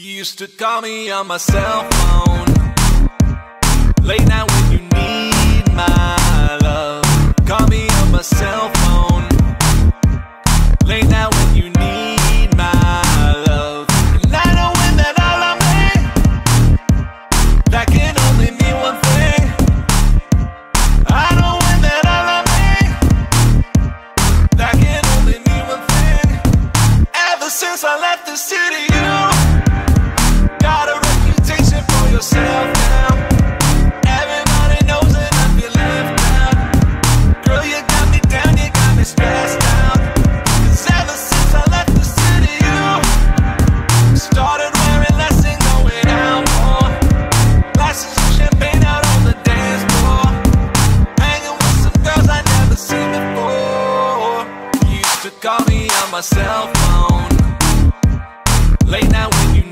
You used to call me on my cell phone. Late night my cell phone. Late night when you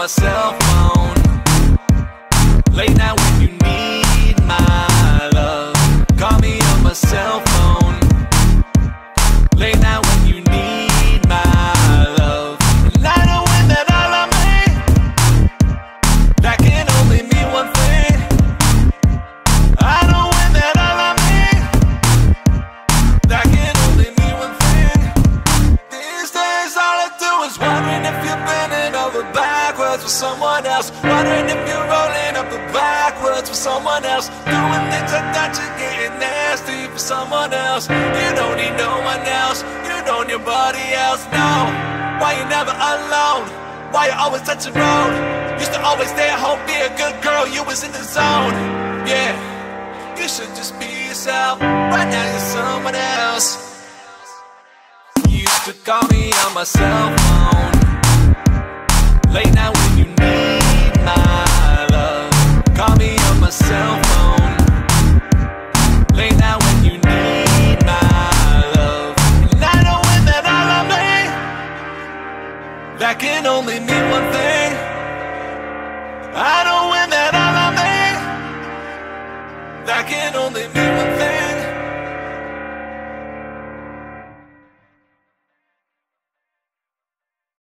my cell phone. Late night when you backwards with someone else. Wondering if you're rolling up the Backwoods with someone else. Doing things like that, you're getting nasty for someone else. You don't need no one else. You don't need nobody else. No, why you never alone? Why you always touching road? Used to always stay at home, be a good girl. You was in the zone. Yeah, you should just be yourself. Right now you're someone else. You used to call me on myself. that can only mean one thing I don't win that all I me. That can only mean one thing